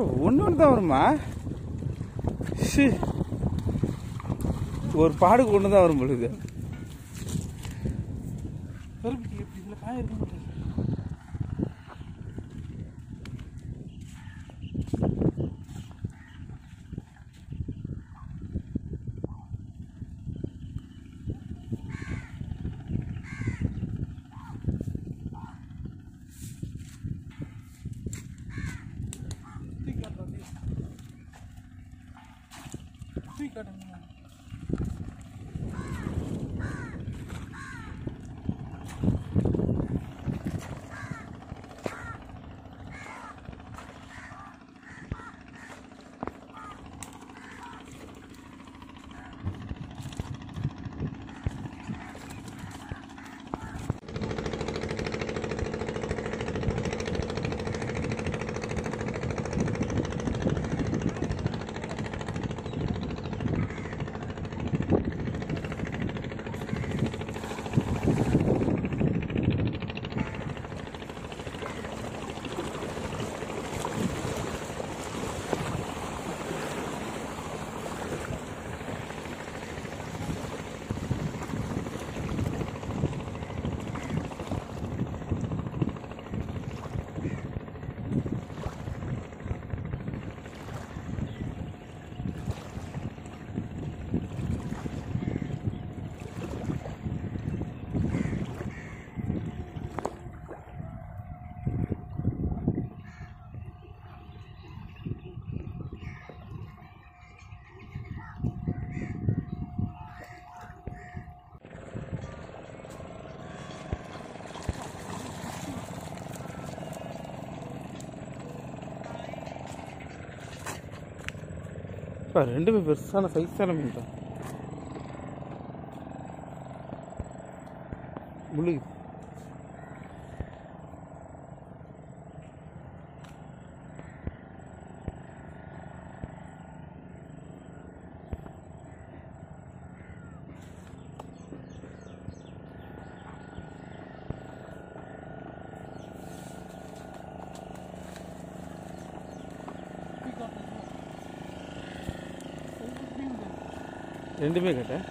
ஒன்று ஒன்று தான் வருமா? ஷி. ஒரு பாடுக்கு ஒன்று தான் வரும் பொழுது. Sí, claro. இப்போ ரெண்டுமே பெருசான சைஸான மீன் தான் முழுகு ரெண்டுமே கேட்டேன்.